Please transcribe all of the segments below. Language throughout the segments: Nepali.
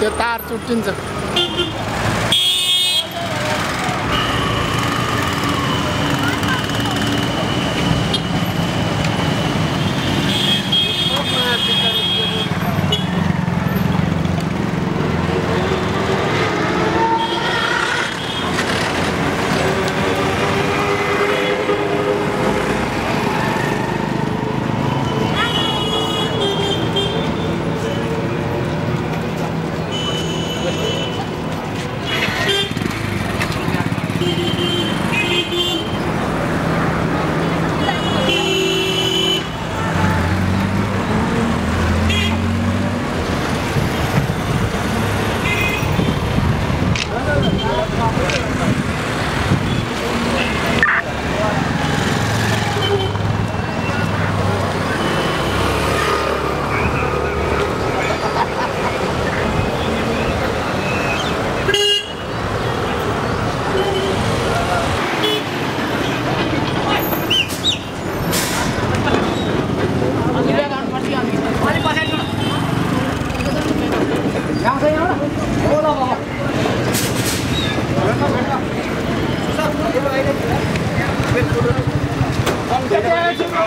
त्यो तार चुट्टिन्छ।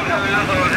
Vamos, vamos, vamos.